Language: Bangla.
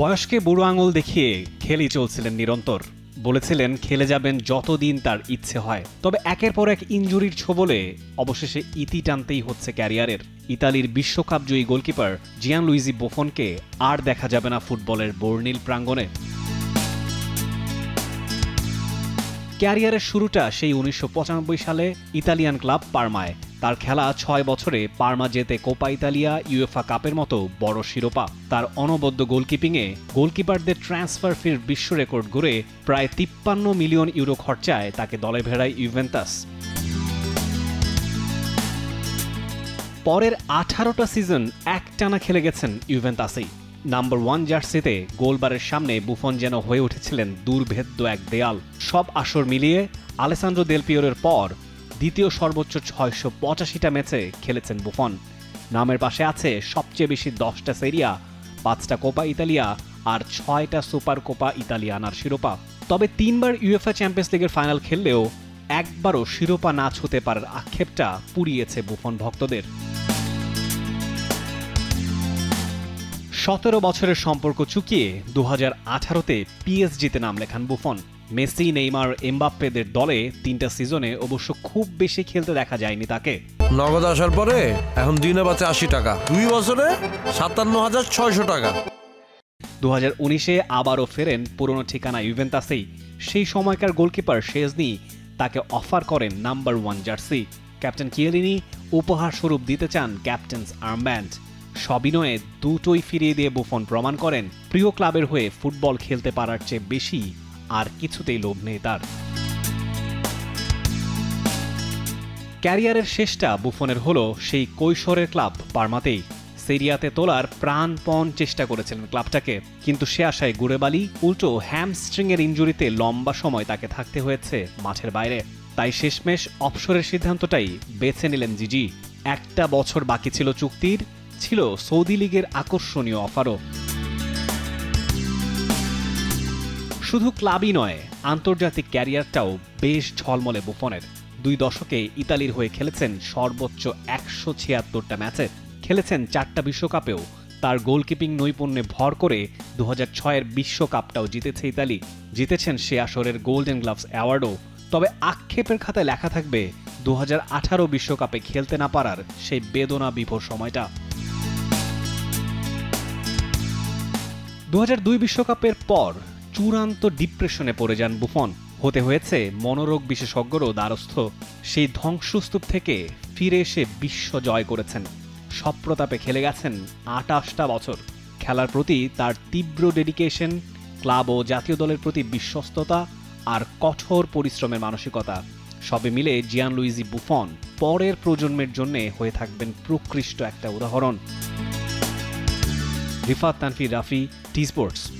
বয়সকে বুড়ো আঙুল দেখিয়ে খেলেই চলছিলেন নিরন্তর। বলেছিলেন, খেলে যাবেন যতদিন তার ইচ্ছে হয়। তবে একের পর এক ইঞ্জুরির ছোবলে অবশেষে ইতি টানতেই হচ্ছে ক্যারিয়ারের। ইতালির বিশ্বকাপ জয়ী গোলকিপার জিয়ান লুইজি বোফনকে আর দেখা যাবে না ফুটবলের বর্ণিল প্রাঙ্গণে। ক্যারিয়ারের শুরুটা সেই উনিশশো পঁচানব্বই সালে ইতালিয়ান ক্লাব পারমায়। তার খেলা ছয় বছরে পারমা জেতে কোপা ইতালিয়া ইউএফা কাপের মতো বড় শিরোপা। তার অনবদ্য গোলকিপিংয়ে গোলকিপারদের ট্রান্সফার ফির বিশ্ব রেকর্ড গড়ে প্রায় তিপ্পান্ন মিলিয়ন ইউরো খরচায় তাকে দলে ভেড়ায় ইউভেন্টাস। পরের আঠারোটা সিজন একটানা খেলে গেছেন ইউভেন্টাসেই। নাম্বার ওয়ান জার্সিতে গোলবারের সামনে বুফন যেন হয়ে উঠেছিলেন দুর্ভেদ্য এক দেয়াল। সব আসর মিলিয়ে আলেসান্দ্রো দেলপিওরের পর দ্বিতীয় সর্বোচ্চ ছয়শো পঁচাশিটা ম্যাচে খেলেছেন বুফন। নামের পাশে আছে সবচেয়ে বেশি দশটা সেরিয়া, পাঁচটা কোপা ইতালিয়া আর ছয়টা সুপার কোপা ইতালিয়ানার শিরোপা। তবে তিনবার ইউএফএ চ্যাম্পিয়ন্স লিগের ফাইনাল খেললেও একবারও শিরোপা না ছুতে পারার আক্ষেপটা পুড়িয়েছে বুফন ভক্তদের। সতেরো বছরের সম্পর্ক চুকিয়ে দু হাজার আঠারোতে পিএসজিতে নাম লেখান বুফন। মেসি নেইমার এমবাপ্পেদের দলে তিনটা সিজনে অবশ্য খুব বেশি খেলতে দেখা যায়নি তাকে। নগদ আসার পরে এখন দিনে বাঁচে আশি টাকা। দুই বছরে সাতান্ন হাজার ছয়শো টাকা। দু হাজার উনিশে আবারও ফেরেন পুরনো ঠিকানা ইউভেন্টাসেই। সেই সময়কার গোলকিপার শেজনি তাকে অফার করেন number one jersey. Captain Chiellini উপহার স্বরূপ দিতে চান ক্যাপ্টেন্স আর্মব্যান্ড। সবিনয়ে দুটোই ফিরিয়ে দিয়ে বুফন প্রমাণ করেন। প্রিয় ক্লাবের হয়ে ফুটবল খেলতে পারার চেয়ে বেশি আর কিছুতেই লোভ নেই তার। ক্যারিয়ারের শেষটা বুফনের হলো সেই কৈশোরের ক্লাব পারমাতেই। সেরিয়াতে তোলার প্রাণপণ চেষ্টা করেছিলেন ক্লাবটাকে, কিন্তু সে আশায় গুড়েবালি, উল্টো হ্যামস্ট্রিংয়ের ইঞ্জুরিতে লম্বা সময় তাকে থাকতে হয়েছে মাঠের বাইরে। তাই শেষমেশ অবসরের সিদ্ধান্তটাই বেছে নিলেন জিজি। একটা বছর বাকি ছিল চুক্তির, ছিল সৌদি লীগের আকর্ষণীয় অফারও। শুধু ক্লাবই নয়, আন্তর্জাতিক ক্যারিয়ারটাও বেশ ঝলমলে বুফনের। দুই দশকে ইতালির হয়ে খেলেছেন সর্বোচ্চ একশো ছিয়াত্তরটা ম্যাচে। খেলেছেন চারটা বিশ্বকাপেও। তার গোলকিপিং নৈপুণ্যে ভর করে দু ছয়ের বিশ্বকাপটাও জিতেছে ইতালি। জিতেছেন সে আসরের গোল্ডেন গ্লাভস অ্যাওয়ার্ডও। তবে আক্ষেপের খাতায় লেখা থাকবে দু বিশ্বকাপে খেলতে না পারার সেই বেদনা বিভোর সময়টা। দু বিশ্বকাপের পর চূড়ান্ত ডিপ্রেশনে পড়ে যান বুফন। হতে হয়েছে মনোরোগ বিশেষজ্ঞরও দ্বারস্থ। সেই ধ্বংসস্তূপ থেকে ফিরে এসে বিশ্ব জয় করেছেন। সপ্রতাপে খেলে গেছেন আটাশটা বছর। খেলার প্রতি তার তীব্র ডেডিকেশন ক্লাব ও জাতীয় দলের প্রতি বিশ্বস্ততা আর কঠোর পরিশ্রমের মানসিকতা। সবে মিলে জিয়ান লুইজি বুফন পরের প্রজন্মের জন্য হয়ে থাকবেন প্রকৃষ্ট একটা উদাহরণ। Rifat Tanfi Rafi T Sports